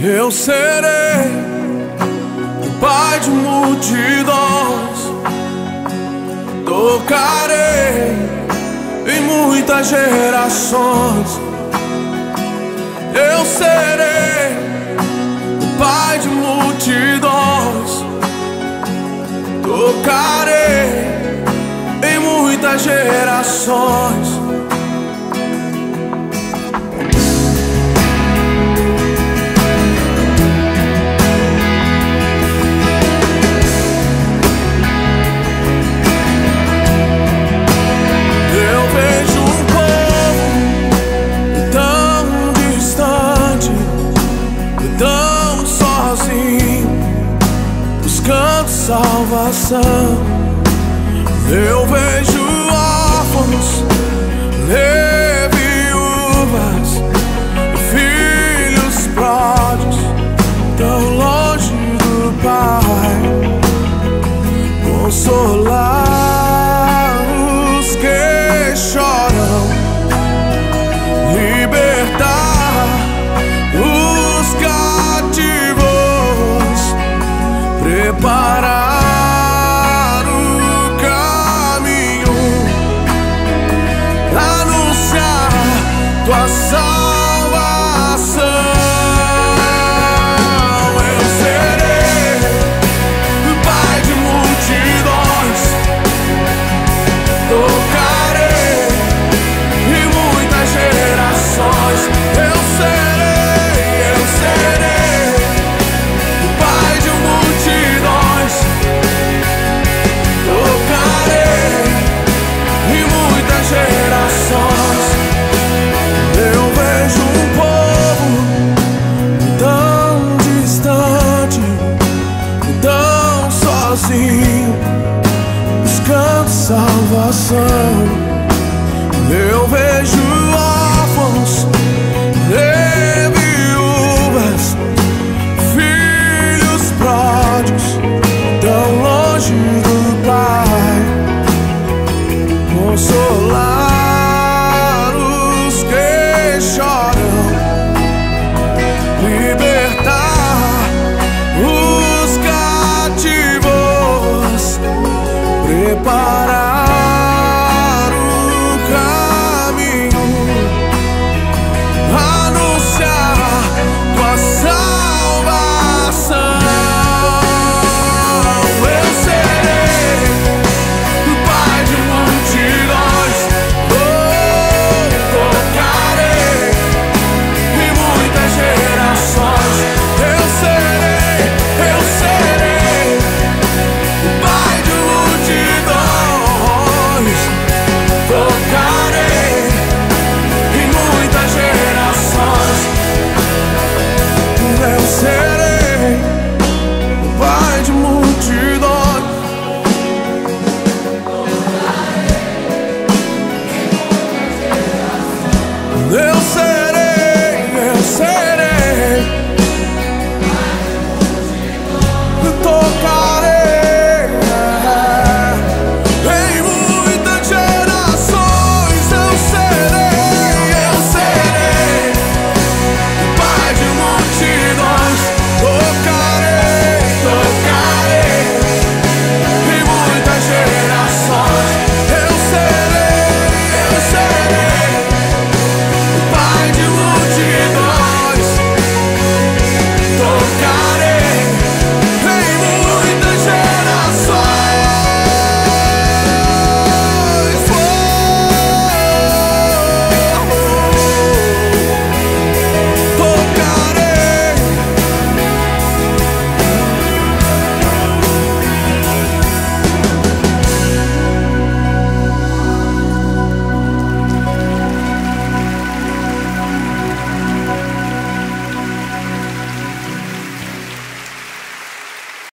Eu serei o pai de multidões, tocarei em muitas gerações. Eu serei o pai de multidões, tocarei em muitas gerações. Salvação. Eu vejo órfãos, viúvas, salvação. Eu vejo órfãos, viúvas, filhos pródigos, tão longe do Pai. Consolar os que choram, libertar os cativos, preparar.